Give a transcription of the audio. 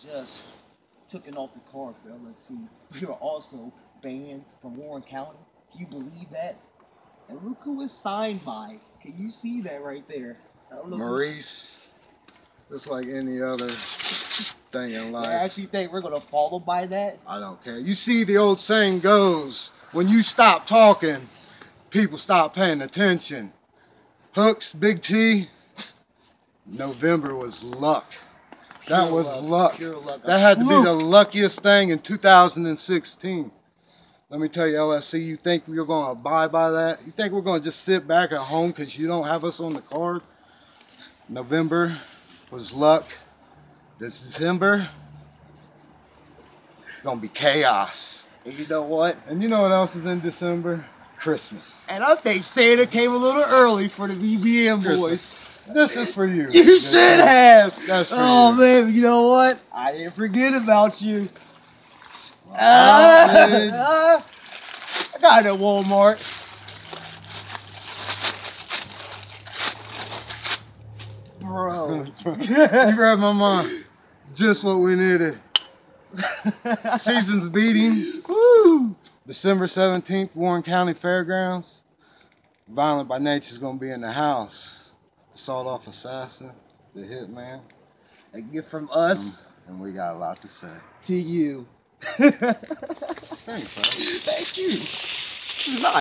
just taken off the card for LSC. We were also banned from Warren County. Can you believe that? And look who was signed by. Can you see that right there? I don't know who- Maurice, just like any other thing in life. I actually think we're gonna follow by that. I don't care. You see, the old saying goes when you stop talking, people stop paying attention. Hooks, Big T, November was luck. That was luck, luck. luck. That had to be the luckiest thing in 2016. Let me tell you, LSC, you think we're going to abide by that? You think we're going to just sit back at home because you don't have us on the card? November was luck. December, it's going to be chaos. And you know what? And you know what else is in December? Christmas. And I think Santa came a little early for the BBM boys. This is for you. You should have. That's for oh you. man, you know what? I didn't forget about you. Ah, I got it at Walmart. Bro. you read my mind. Just what we needed. Season's beating. Woo. December 17th, Warren County Fairgrounds. Violent by Nature is gonna be in the house. Sawed off assassin, the hitman, A gift from us and we got a lot to say. to you. Thanks. Thank you. This is nice.